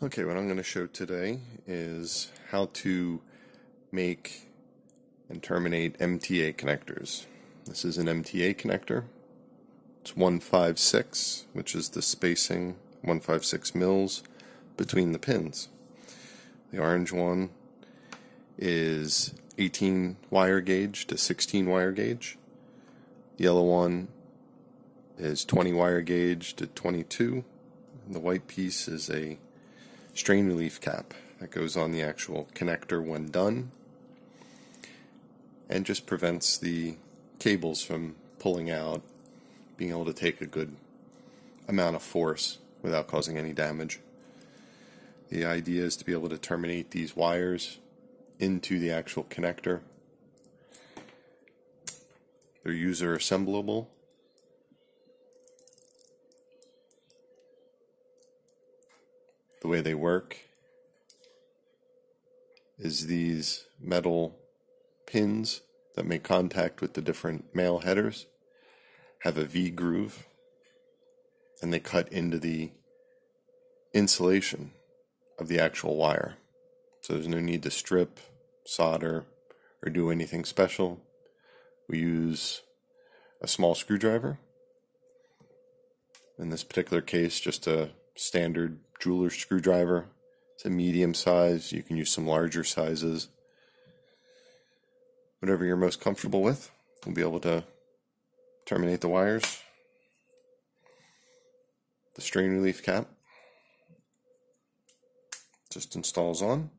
Okay, what I'm going to show today is how to make and terminate MTA connectors. This is an MTA connector. It's 156, which is the spacing 156 mils between the pins. The orange one is 18 wire gauge to 16 wire gauge. The yellow one is 20 wire gauge to 22. And the white piece is a strain relief cap that goes on the actual connector when done and just prevents the cables from pulling out, being able to take a good amount of force without causing any damage. The idea is to be able to terminate these wires into the actual connector. They're user assemblable the way they work is these metal pins that make contact with the different male headers have a V groove and they cut into the insulation of the actual wire. So there's no need to strip, solder, or do anything special. We use a small screwdriver. In this particular case, just a standard jeweler's screwdriver. It's a medium size. You can use some larger sizes. Whatever you're most comfortable with, we'll be able to terminate the wires. The strain relief cap just installs on,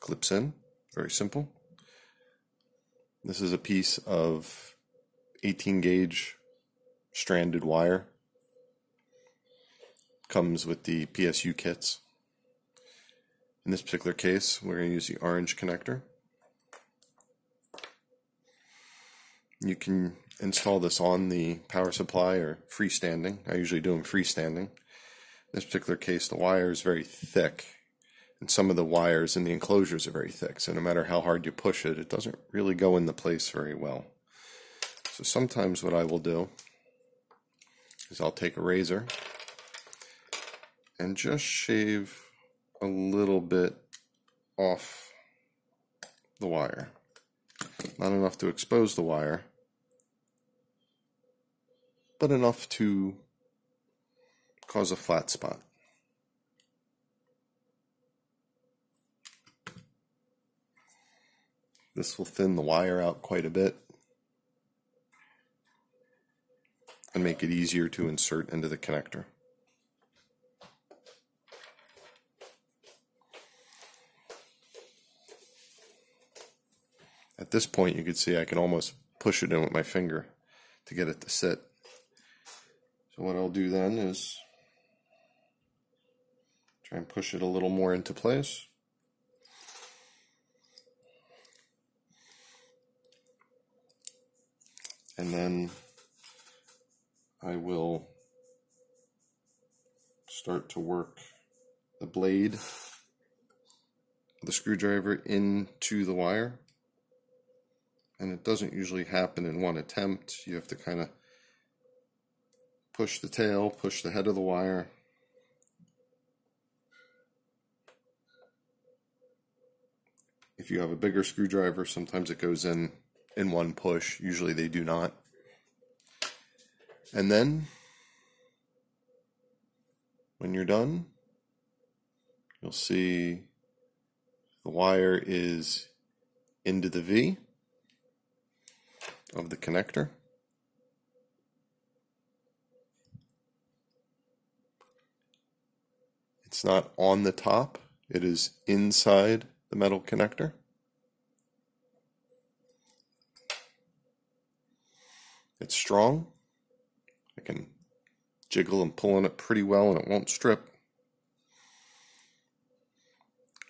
clips in, very simple. This is a piece of 18 gauge stranded wire comes with the PSU kits. In this particular case, we're going to use the orange connector. You can install this on the power supply or freestanding. I usually do them freestanding. In this particular case, the wire is very thick, and some of the wires in the enclosures are very thick, so no matter how hard you push it, it doesn't really go into place very well. So sometimes what I will do is I'll take a razor and just shave a little bit off the wire. Not enough to expose the wire, but enough to cause a flat spot. This will thin the wire out quite a bit and make it easier to insert into the connector. At this point, you can see I can almost push it in with my finger to get it to sit. So what I'll do then is try and push it a little more into place. And then I will start to work the blade the screwdriver into the wire and it doesn't usually happen in one attempt. You have to kind of push the tail, push the head of the wire. If you have a bigger screwdriver, sometimes it goes in in one push. Usually they do not. And then, when you're done, you'll see the wire is into the V of the connector. It's not on the top, it is inside the metal connector. It's strong. I can jiggle and pull on it pretty well and it won't strip.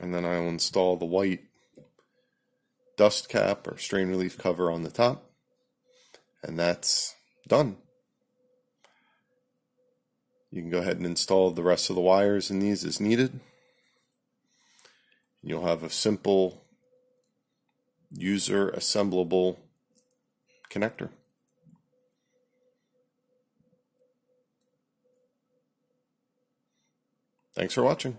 And then I'll install the white dust cap or strain relief cover on the top and that's done. You can go ahead and install the rest of the wires in these as needed. You'll have a simple user assemblable connector. Thanks for watching.